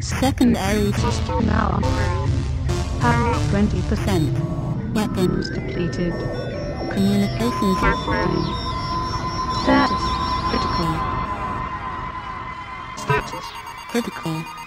Secondary system now. Power 20%. Weapons depleted. Communications offline. Status critical. Status critical.